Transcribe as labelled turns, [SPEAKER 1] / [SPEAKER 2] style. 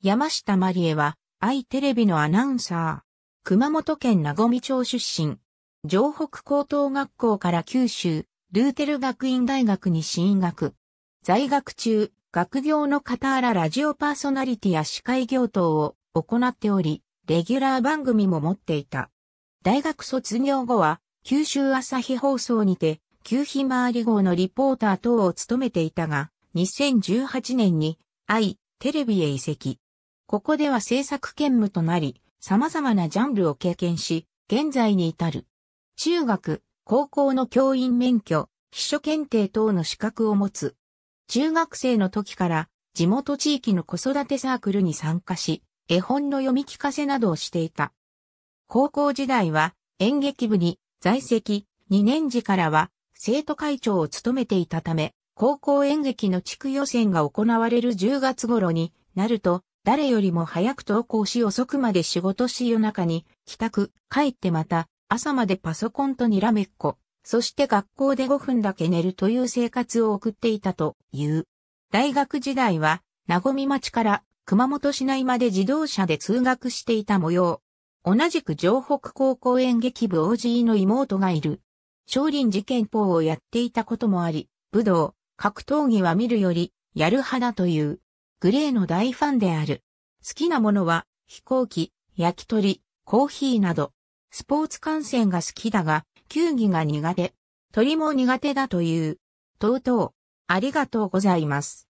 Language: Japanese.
[SPEAKER 1] 山下まりえは、愛テレビのアナウンサー。熊本県名古町出身。城北高等学校から九州、ルーテル学院大学に進学。在学中、学業の傍らラジオパーソナリティや司会業等を行っており、レギュラー番組も持っていた。大学卒業後は、九州朝日放送にて、旧日回り号のリポーター等を務めていたが、2018年に、愛、テレビへ移籍。ここでは制作兼務となり、様々なジャンルを経験し、現在に至る。中学、高校の教員免許、秘書検定等の資格を持つ。中学生の時から地元地域の子育てサークルに参加し、絵本の読み聞かせなどをしていた。高校時代は演劇部に在籍、2年時からは生徒会長を務めていたため、高校演劇の地区予選が行われる10月頃になると誰よりも早く登校し遅くまで仕事し夜中に帰宅、帰ってまた朝までパソコンとにらめっこ、そして学校で5分だけ寝るという生活を送っていたという。大学時代は、名古町から熊本市内まで自動車で通学していた模様。同じく城北高校演劇部 OG の妹がいる。少林寺拳法をやっていたこともあり、武道、格闘技は見るより、やる派だという。グレーの大ファンである。好きなものは飛行機、焼き鳥、コーヒーなど。スポーツ観戦が好きだが、球技が苦手。鳥も苦手だという。とうとう、ありがとうございます。